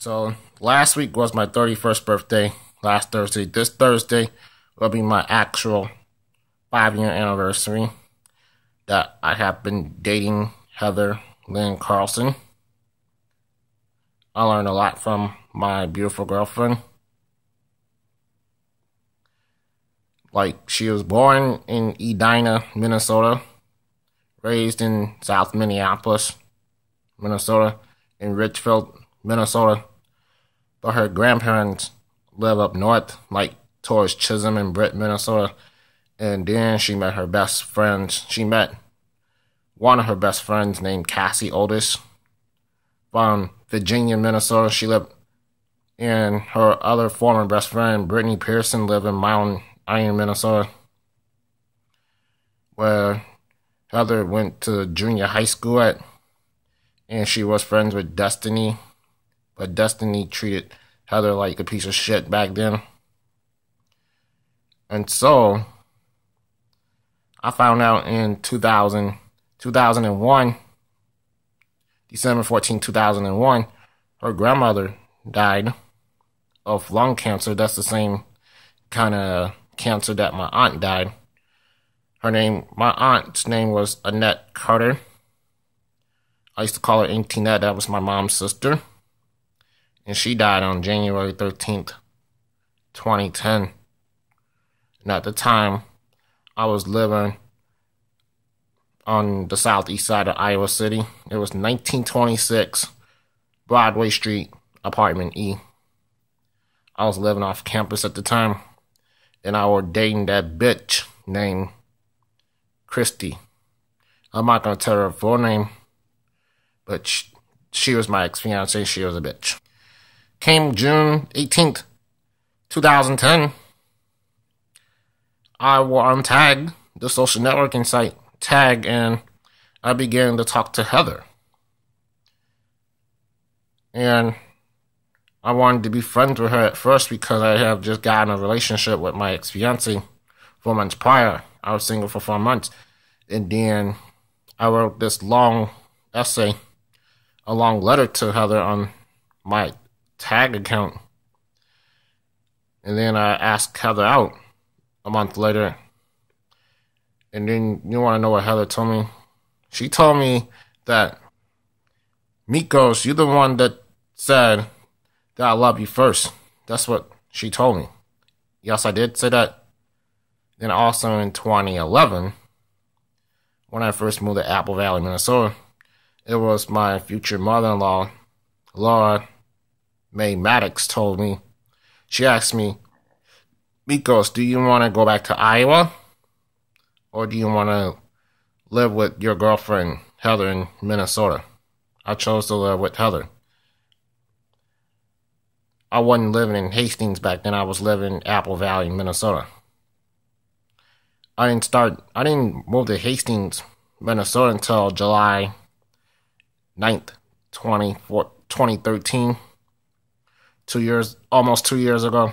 So last week was my 31st birthday, last Thursday. This Thursday will be my actual five year anniversary that I have been dating Heather Lynn Carlson. I learned a lot from my beautiful girlfriend. Like, she was born in Edina, Minnesota, raised in South Minneapolis, Minnesota, in Richfield, Minnesota but her grandparents live up north, like towards Chisholm and Britt, Minnesota. And then she met her best friends. She met one of her best friends named Cassie Otis from Virginia, Minnesota. She lived and her other former best friend, Brittany Pearson, lived in Mountain Iron, Minnesota, where Heather went to junior high school at, and she was friends with Destiny but Destiny treated Heather like a piece of shit back then. And so, I found out in 2000, 2001, December 14, 2001, her grandmother died of lung cancer. That's the same kind of cancer that my aunt died. Her name, my aunt's name was Annette Carter. I used to call her Auntie Ned. That was my mom's sister and she died on January 13th, 2010. And at the time, I was living on the southeast side of Iowa City. It was 1926 Broadway Street, apartment E. I was living off campus at the time, and I was dating that bitch named Christy. I'm not gonna tell her full name, but she, she was my ex fiance. She was a bitch came June 18th, 2010. I were on Tag, the social networking site, Tag, and I began to talk to Heather. And I wanted to be friends with her at first because I have just gotten a relationship with my ex fiancee four months prior. I was single for four months. And then I wrote this long essay, a long letter to Heather on my tag account. And then I asked Heather out a month later. And then you want to know what Heather told me? She told me that Mikos, you're the one that said that I love you first. That's what she told me. Yes, I did say that. Then also in 2011, when I first moved to Apple Valley, Minnesota, it was my future mother-in-law, Laura May Maddox told me. She asked me, Mikos, do you want to go back to Iowa? Or do you want to live with your girlfriend, Heather, in Minnesota? I chose to live with Heather. I wasn't living in Hastings back then. I was living in Apple Valley, Minnesota. I didn't start, I didn't move to Hastings, Minnesota until July 9th, 20, 2013 two years, almost two years ago.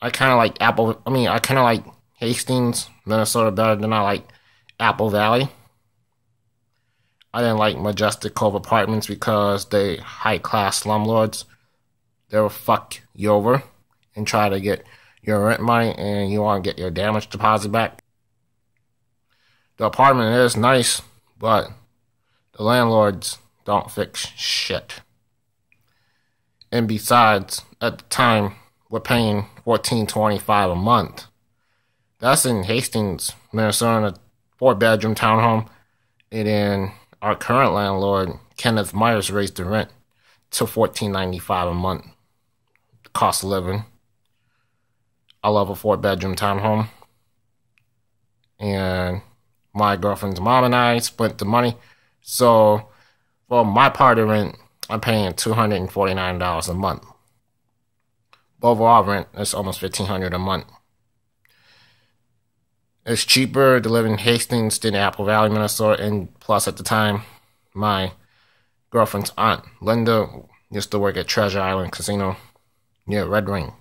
I kind of like Apple. I mean, I kind of like Hastings, Minnesota better than I like Apple Valley. I didn't like Majestic Cove Apartments because they high class slumlords. They will fuck you over and try to get your rent money and you want to get your damage deposit back. The apartment is nice, but the landlords don't fix shit. And besides, at the time, we're paying fourteen twenty five a month. That's in Hastings, Minnesota, four bedroom townhome. And then our current landlord, Kenneth Myers, raised the rent to fourteen ninety five a month. Cost of living. I love a four bedroom townhome. And my girlfriend's mom and I split the money. So for my part of rent, I'm paying $249 a month. Overall rent is almost $1,500 a month. It's cheaper to live in Hastings than Apple Valley, Minnesota, and plus at the time, my girlfriend's aunt, Linda, used to work at Treasure Island Casino near Red Wing.